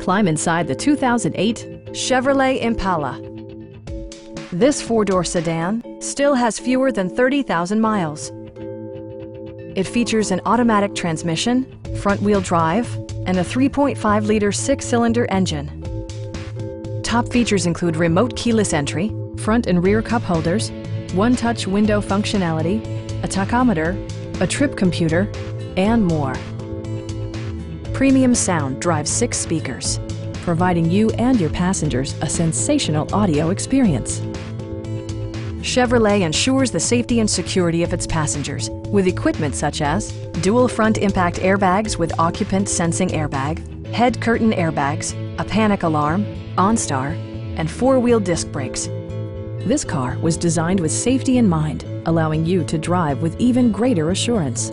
Climb inside the 2008 Chevrolet Impala. This four-door sedan still has fewer than 30,000 miles. It features an automatic transmission, front-wheel drive, and a 3.5-liter six-cylinder engine. Top features include remote keyless entry, front and rear cup holders, one-touch window functionality, a tachometer, a trip computer, and more. Premium sound drives six speakers, providing you and your passengers a sensational audio experience. Chevrolet ensures the safety and security of its passengers with equipment such as dual front impact airbags with occupant sensing airbag, head curtain airbags, a panic alarm, OnStar, and four-wheel disc brakes. This car was designed with safety in mind, allowing you to drive with even greater assurance.